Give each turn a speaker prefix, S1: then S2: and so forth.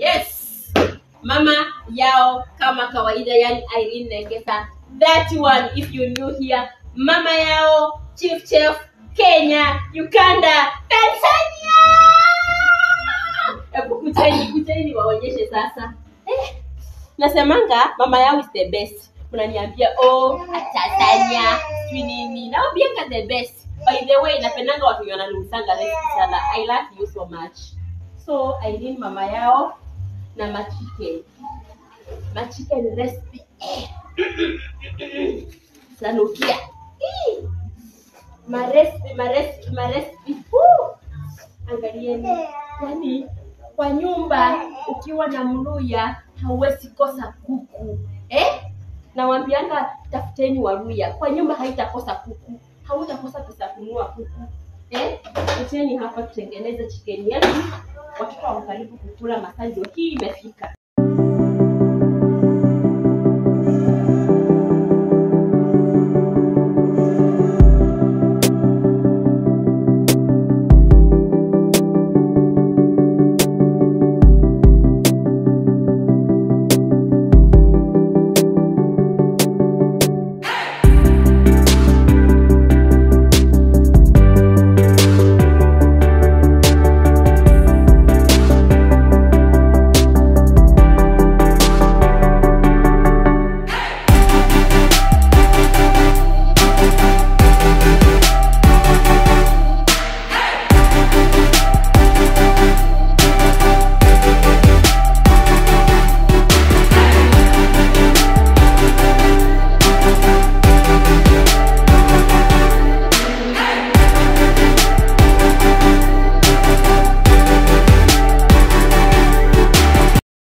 S1: Yes, mama yao kama kawaida, yani Irene Nekesa. That one if you new here, mama yao chief chef Kenya, Uganda, Tanzania. Hebu kuteni, kuteni waonyeshe sasa. Eh, nasemanga mama yao is the best. Mnaniambia oh, Tanzania sijui nini. Naambianga the best. By the way, napendanga watu recipe sana. I love you so much. So Irene mama yao na machicken. Machicken recipe. Sanukia. ma recipe ma recipe ma recipe. Angalieni. Yaani kwa nyumba ukiwa na mluya hauwezi kosa kuku. Eh? Nawambianga tafuteni waluya. Kwa nyumba haitakosa kuku. Hautakosa pesa ya kununua kuku. Eh? Kuteni hapa tutengeneze chicken yetu watoto hawakaribu kukula masazo. Hii imefika.